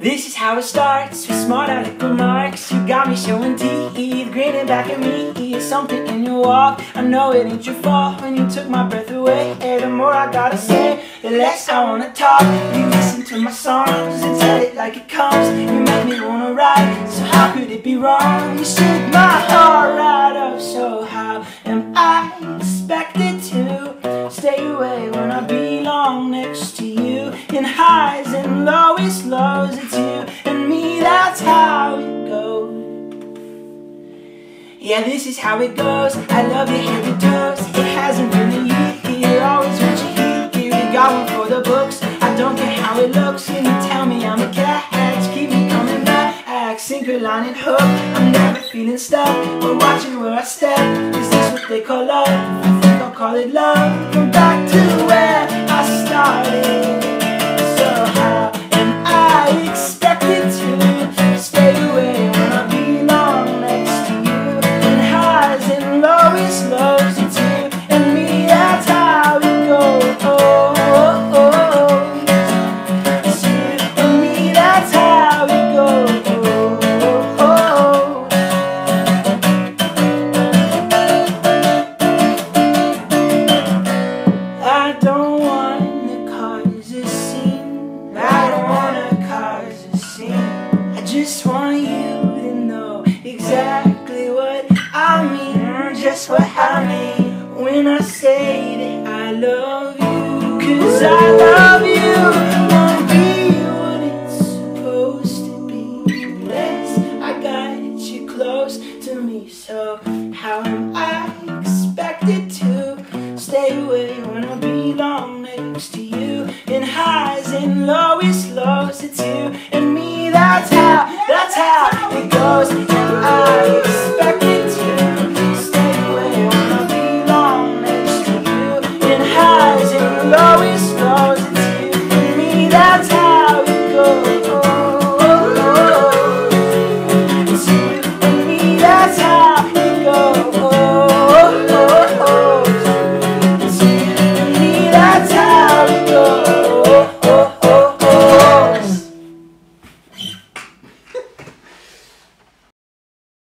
This is how it starts with smart aleck remarks. You got me showing teeth, grinning back at me. Something in your walk, I know it ain't your fault. When you took my breath away, the more I gotta say, the less I wanna talk. You listen to my songs and tell it like it comes. You make me wanna write, so how could it be wrong? You shook my heart right up, In highs and lowest lows, it's you and me, that's how it goes. Yeah, this is how it goes. I love your heavy dose. It hasn't been a year. Always what you hear. We got one for the books. I don't care how it looks. Can you tell me I'm a catch? Keep me coming back. Sinker, line, and hook. I'm never feeling stuck. But watching where I step. Is this what they call love? I think I'll call it love. Come back don't want to cause a scene. I don't want to cause a scene. I just want you to know exactly what I mean. Just what I mean when I say that I love you. Cause I love you. Won't be what it's supposed to be unless I got you close to me. So, how am I belong to you? In highs and lowest lows, it's you and me. That's how, that's how it goes.